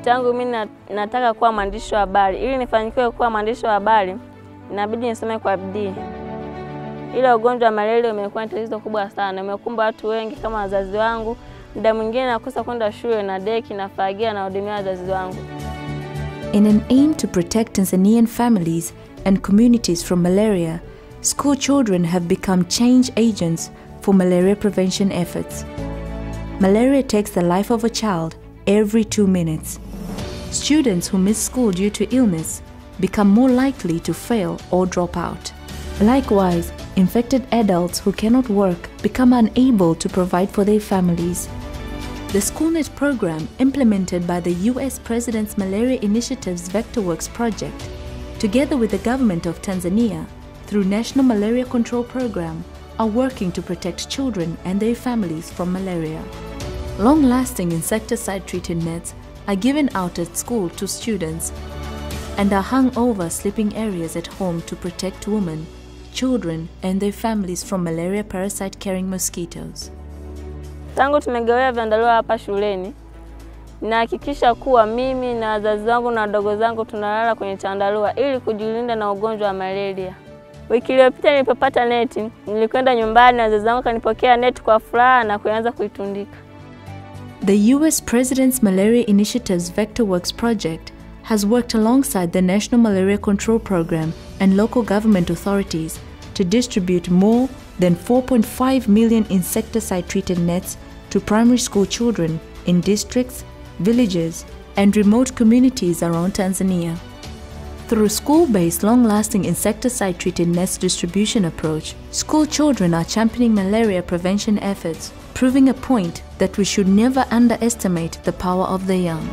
ndoto yangu mimi nataka kuwa mwandishi wa habari. Ili nifanikiwe kuwa mwandishi wa habari, inabidi nisome kwa bidii. Ile ugonjwa wa malaria umekuwa tatizo kubwa sana, umekumba watu wengi kama wazazi wangu. Muda mwingine nakosa kwenda shule na deki na fagia na hudumia wazazi wangu. In an aim to protect Tanzanian families and communities from malaria, school children have become change agents for malaria prevention efforts. Malaria takes the life of a child every two minutes. Students who miss school due to illness become more likely to fail or drop out. Likewise, infected adults who cannot work become unable to provide for their families. The SchoolNet program, implemented by the US President's Malaria Initiative's VectorWorks project, together with the government of Tanzania through National Malaria Control Program, are working to protect children and their families from malaria. Long-lasting insecticide-treated nets are given out at school to students and are hung over sleeping areas at home to protect women, children, and their families from malaria parasite-carrying mosquitoes. Tangu tumegawea vyandarua hapa shuleni, nahakikisha kuwa mimi na wazazi wangu na wadogo zangu tunalala kwenye chandarua ili kujilinda na ugonjwa wa malaria. Wiki iliyopita nilipopata neti, nilikwenda nyumbani na wazazi wangu kanipokea neti kwa furaha na kuanza kuitundika. The US President's Malaria Initiative's VectorWorks project has worked alongside the National Malaria Control Program and local government authorities to distribute more than 4.5 million insecticide treated nets to primary school children in districts, villages, and remote communities around Tanzania. Through a school based long lasting insecticide treated nets distribution approach, school children are championing malaria prevention efforts, proving a point that we should never underestimate the power of the young.